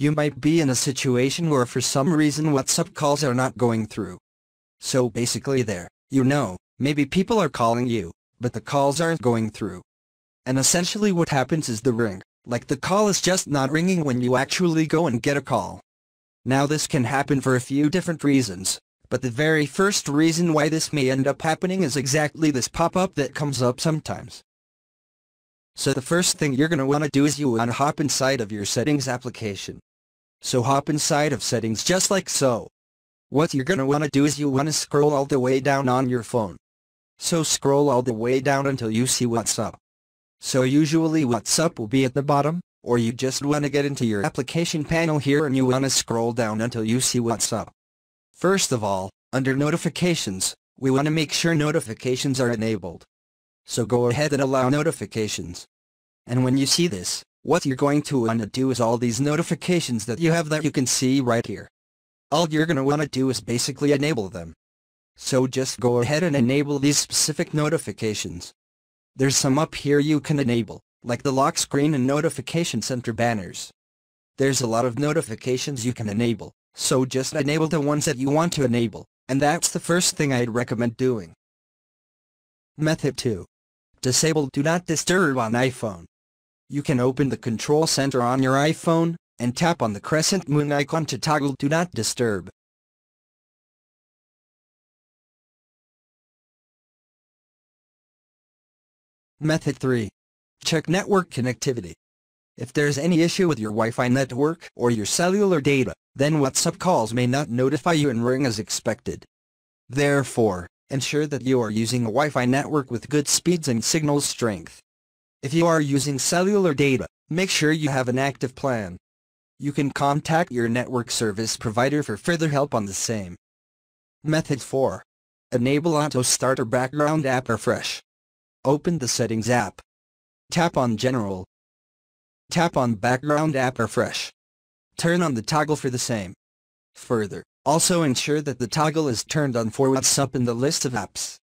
You might be in a situation where for some reason WhatsApp calls are not going through. So basically there, you know, maybe people are calling you, but the calls aren't going through. And essentially what happens is the ring, like the call is just not ringing when you actually go and get a call. Now this can happen for a few different reasons, but the very first reason why this may end up happening is exactly this pop-up that comes up sometimes. So the first thing you're going to want to do is you want to hop inside of your settings application. So hop inside of settings just like so. What you're want to do is you want to scroll all the way down on your phone. So scroll all the way down until you see WhatsApp. So usually WhatsApp will be at the bottom, or you just want to get into your application panel here and you want to scroll down until you see WhatsApp. First of all, under notifications, we want to make sure notifications are enabled. So go ahead and allow notifications. And when you see this, what you're going to want to do is all these notifications that you have that you can see right here. All you're going to want to do is basically enable them. So just go ahead and enable these specific notifications. There's some up here you can enable, like the lock screen and notification center banners. There's a lot of notifications you can enable, so just enable the ones that you want to enable, and that's the first thing I'd recommend doing. Method 2. Disable Do Not Disturb on iPhone. You can open the control center on your iPhone, and tap on the crescent moon icon to toggle Do Not Disturb. Method 3. Check network connectivity. If there's any issue with your Wi-Fi network or your cellular data, then WhatsApp calls may not notify you and ring as expected. Therefore, ensure that you are using a Wi-Fi network with good speeds and signal strength. If you are using cellular data, make sure you have an active plan. You can contact your network service provider for further help on the same. Method 4. Enable Auto Start or Background App Refresh. Open the Settings app. Tap on General. Tap on Background App Refresh. Turn on the toggle for the same. Further, also ensure that the toggle is turned on for WhatsApp in the list of apps.